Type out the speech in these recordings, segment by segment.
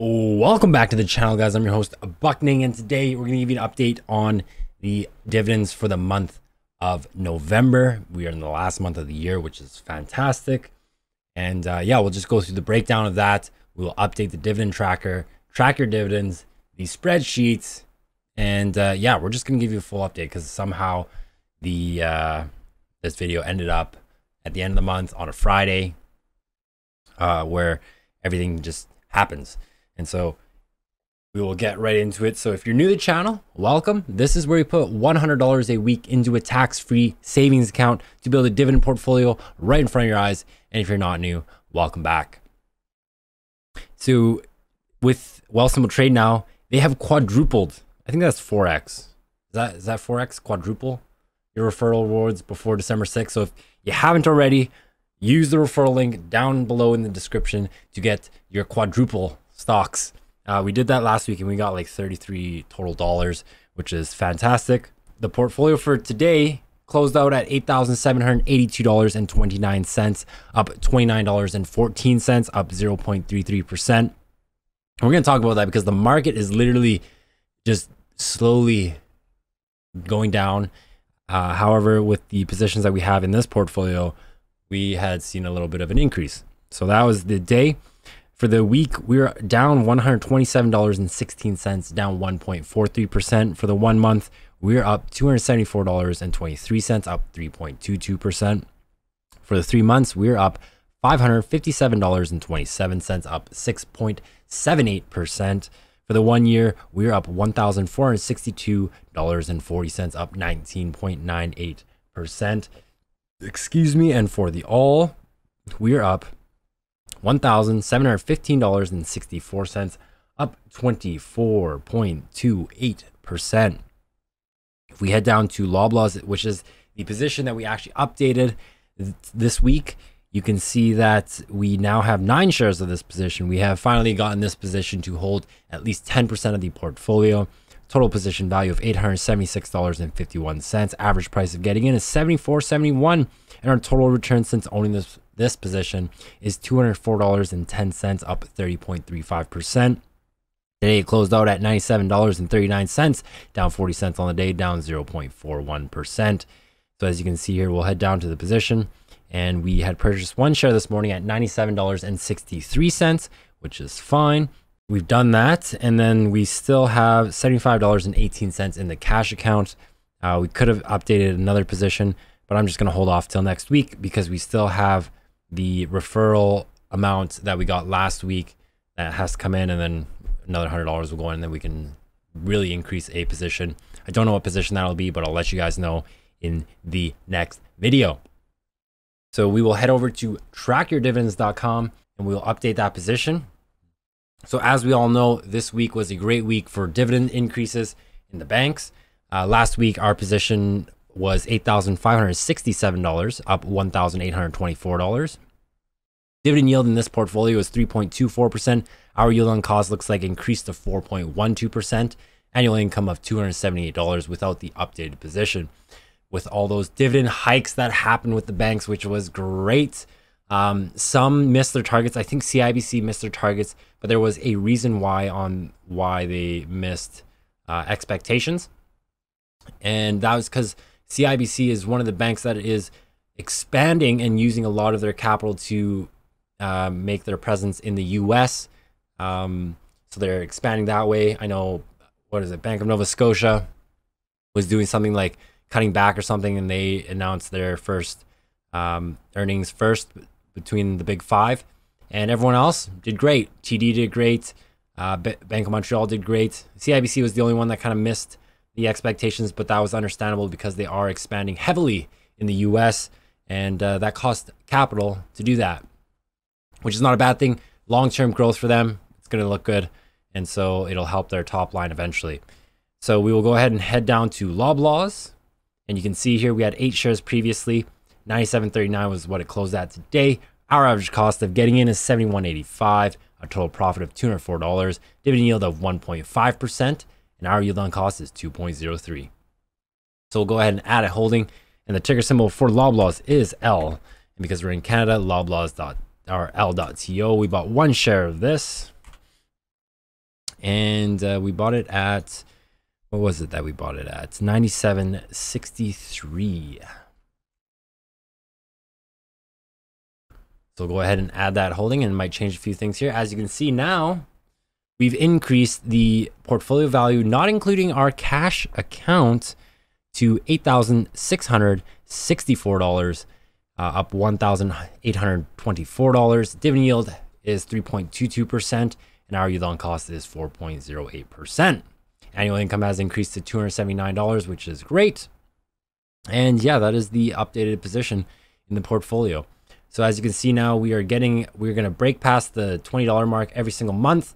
Welcome back to the channel, guys. I'm your host, Buckning, and today we're going to give you an update on the dividends for the month of November. We are in the last month of the year, which is fantastic. And uh, yeah, we'll just go through the breakdown of that. We will update the dividend tracker, track your dividends, the spreadsheets, and uh, yeah, we're just going to give you a full update because somehow the uh, this video ended up at the end of the month on a Friday, uh, where everything just happens. And so we will get right into it. So if you're new to the channel, welcome. This is where we put $100 a week into a tax-free savings account to build a dividend portfolio right in front of your eyes. And if you're not new, welcome back. So with Wealthsimple Trade now, they have quadrupled. I think that's 4x. Is that is that 4x quadruple your referral rewards before December 6th? So if you haven't already, use the referral link down below in the description to get your quadruple stocks. Uh, we did that last week and we got like 33 total dollars, which is fantastic. The portfolio for today closed out at $8,782.29, up $29.14, up 0.33%. We're going to talk about that because the market is literally just slowly going down. Uh, however, with the positions that we have in this portfolio, we had seen a little bit of an increase. So that was the day. For the week, we're down $127.16, down 1.43%. For the one month, we're up $274.23, up 3.22%. For the three months, we're up $557.27, up 6.78%. For the one year, we're up $1,462.40, up 19.98%. Excuse me. And for the all, we're up $1,715.64, up 24.28%. If we head down to Loblaws, which is the position that we actually updated this week, you can see that we now have nine shares of this position. We have finally gotten this position to hold at least 10% of the portfolio. Total position value of $876.51. Average price of getting in is $74.71. And our total return since owning this this position is $204.10, up 30.35%. Today it closed out at $97.39, down 40 cents on the day, down 0.41%. So as you can see here, we'll head down to the position and we had purchased one share this morning at $97.63, which is fine. We've done that, and then we still have $75.18 in the cash account. Uh, we could have updated another position, but I'm just going to hold off till next week because we still have the referral amount that we got last week that has to come in and then another hundred dollars will go in and then we can really increase a position. I don't know what position that'll be but i'll let you guys know in the next video. So we will head over to trackyourdividends.com and we'll update that position. So as we all know this week was a great week for dividend increases in the banks. Uh, last week our position was $8,567, up $1,824. Dividend yield in this portfolio is 3.24%. Our yield on cost looks like increased to 4.12%. Annual income of $278 without the updated position. With all those dividend hikes that happened with the banks, which was great. Um, some missed their targets. I think CIBC missed their targets, but there was a reason why on why they missed uh, expectations, and that was because CIBC is one of the banks that is expanding and using a lot of their capital to uh, make their presence in the U.S. Um, so they're expanding that way. I know, what is it? Bank of Nova Scotia was doing something like cutting back or something, and they announced their first um, earnings first between the big five, and everyone else did great. TD did great. Uh, Bank of Montreal did great. CIBC was the only one that kind of missed the expectations, but that was understandable because they are expanding heavily in the US and uh, that cost capital to do that, which is not a bad thing. Long term growth for them, it's going to look good. And so it'll help their top line eventually. So we will go ahead and head down to Loblaws. And you can see here we had eight shares previously. 97.39 was what it closed at today. Our average cost of getting in is 71.85, a total profit of $204, dividend yield of 1.5% and our yield on cost is 2.03. So we'll go ahead and add a holding, and the ticker symbol for Loblaws is L. And because we're in Canada, Loblaws or L.to. We bought one share of this. and uh, we bought it at what was it that we bought it at 97.63 so we'll go ahead and add that holding and might change a few things here as you can see now we've increased the portfolio value not including our cash account to $8664 uh, up $1,824. Dividend yield is 3.22%, and our yield on cost is 4.08%. Annual income has increased to $279, which is great. And yeah, that is the updated position in the portfolio. So as you can see now, we are getting, we're going to break past the $20 mark every single month,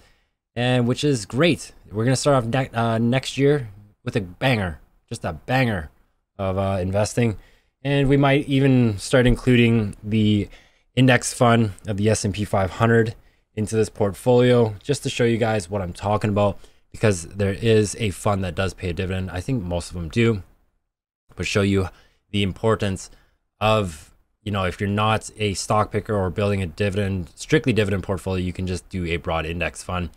and which is great. We're going to start off ne uh, next year with a banger, just a banger of uh, investing and we might even start including the index fund of the S&P 500 into this portfolio just to show you guys what I'm talking about because there is a fund that does pay a dividend. I think most of them do, but show you the importance of, you know, if you're not a stock picker or building a dividend, strictly dividend portfolio, you can just do a broad index fund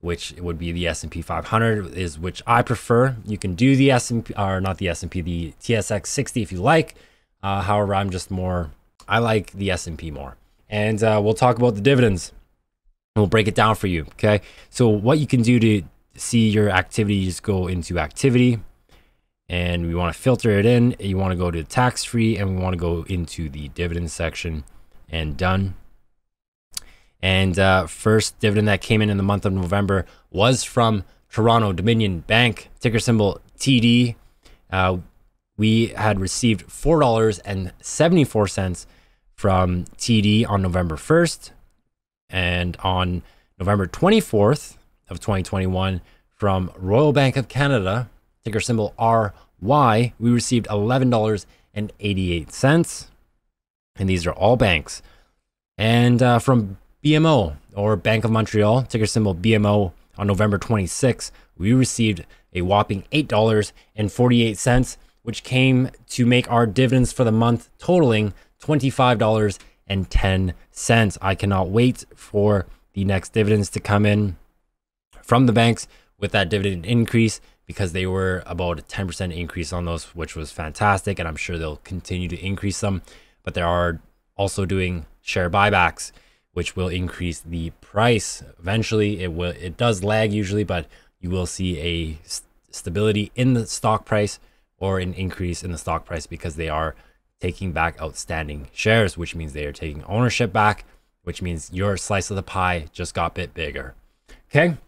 which would be the S&P 500 is which I prefer. You can do the S&P or not the S&P, the TSX 60 if you like. Uh, however, I'm just more I like the S&P more. And uh, we'll talk about the dividends. We'll break it down for you. Okay. So what you can do to see your activity, just go into activity and we want to filter it in. You want to go to tax free and we want to go into the dividend section and done. And uh, first dividend that came in in the month of November was from Toronto Dominion Bank, ticker symbol TD. Uh, we had received $4.74 from TD on November 1st. And on November 24th of 2021, from Royal Bank of Canada, ticker symbol RY, we received $11.88. And these are all banks. And uh, from BMO or Bank of Montreal, ticker symbol BMO, on November 26, we received a whopping $8.48, which came to make our dividends for the month totaling $25.10. I cannot wait for the next dividends to come in from the banks with that dividend increase because they were about a 10% increase on those, which was fantastic. And I'm sure they'll continue to increase them. But they are also doing share buybacks which will increase the price. Eventually, it will it does lag usually, but you will see a st stability in the stock price or an increase in the stock price because they are taking back outstanding shares, which means they are taking ownership back, which means your slice of the pie just got a bit bigger. Okay.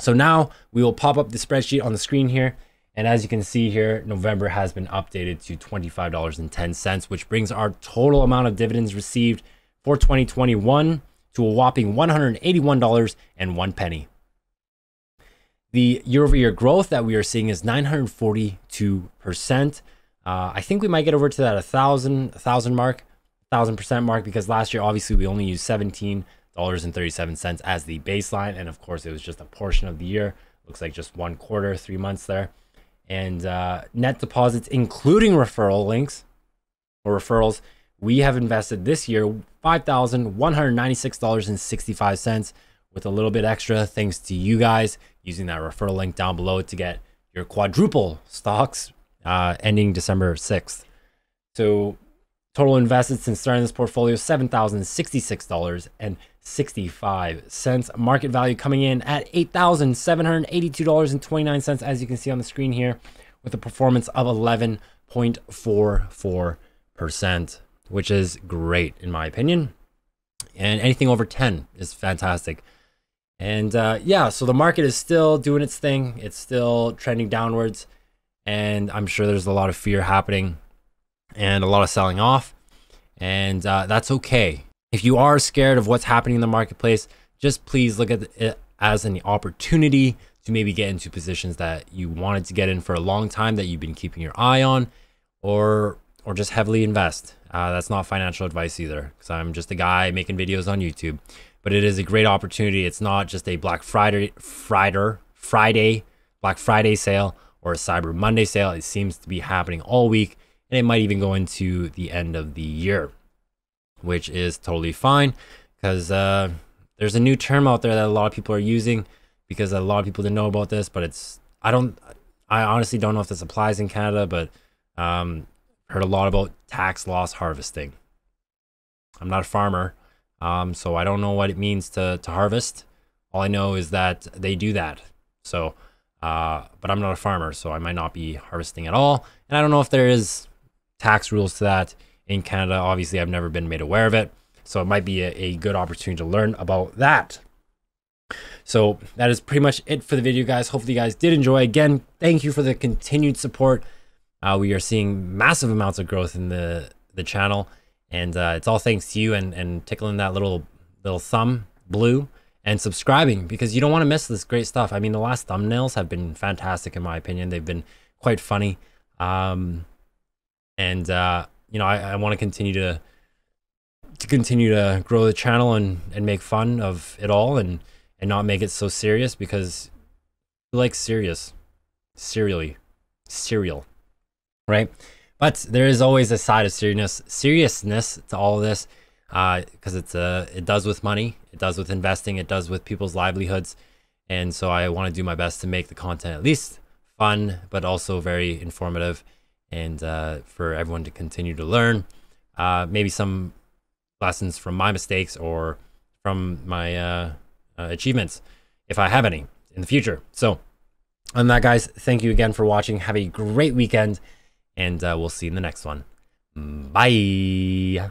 So now we will pop up the spreadsheet on the screen here. And as you can see here, November has been updated to $25.10, which brings our total amount of dividends received for 2021 to a whopping $181.01. The year over year growth that we are seeing is 942%. Uh, I think we might get over to that 1,000, 1,000 mark, 1,000% mark because last year, obviously, we only used $17.37 as the baseline. And of course, it was just a portion of the year. Looks like just one quarter, three months there. And uh, net deposits, including referral links or referrals, we have invested this year $5,196.65 with a little bit extra thanks to you guys using that referral link down below to get your quadruple stocks uh, ending December 6th. So total invested since starting this portfolio $7,066.65. Market value coming in at $8,782.29 as you can see on the screen here with a performance of 11.44% which is great in my opinion. And anything over 10 is fantastic. And uh, yeah, so the market is still doing its thing. It's still trending downwards. And I'm sure there's a lot of fear happening and a lot of selling off. And uh, that's okay. If you are scared of what's happening in the marketplace, just please look at it as an opportunity to maybe get into positions that you wanted to get in for a long time that you've been keeping your eye on or or just heavily invest. Uh, that's not financial advice either, because I'm just a guy making videos on YouTube. But it is a great opportunity. It's not just a Black Friday, Friday, Friday, Black Friday sale or a Cyber Monday sale. It seems to be happening all week, and it might even go into the end of the year, which is totally fine, because uh, there's a new term out there that a lot of people are using. because a lot of people didn't know about this, but it's I don't I honestly don't know if this applies in Canada, but um, heard a lot about tax loss harvesting. I'm not a farmer, um, so I don't know what it means to to harvest. All I know is that they do that. So, uh, but I'm not a farmer, so I might not be harvesting at all. And I don't know if there is tax rules to that in Canada. Obviously, I've never been made aware of it. So it might be a, a good opportunity to learn about that. So that is pretty much it for the video, guys. Hopefully, you guys did enjoy. Again, thank you for the continued support. Uh, we are seeing massive amounts of growth in the the channel, and uh, it's all thanks to you and and tickling that little little thumb blue and subscribing because you don't want to miss this great stuff. I mean, the last thumbnails have been fantastic in my opinion. They've been quite funny, um, and uh, you know I, I want to continue to to continue to grow the channel and and make fun of it all and and not make it so serious because like serious serially serial right but there is always a side of seriousness seriousness to all of this because uh, it's uh, it does with money it does with investing it does with people's livelihoods and so i want to do my best to make the content at least fun but also very informative and uh, for everyone to continue to learn uh, maybe some lessons from my mistakes or from my uh, uh, achievements if I have any in the future. So, on that, guys, thank you again for watching. Have a great weekend, and uh, we'll see you in the next one. Bye.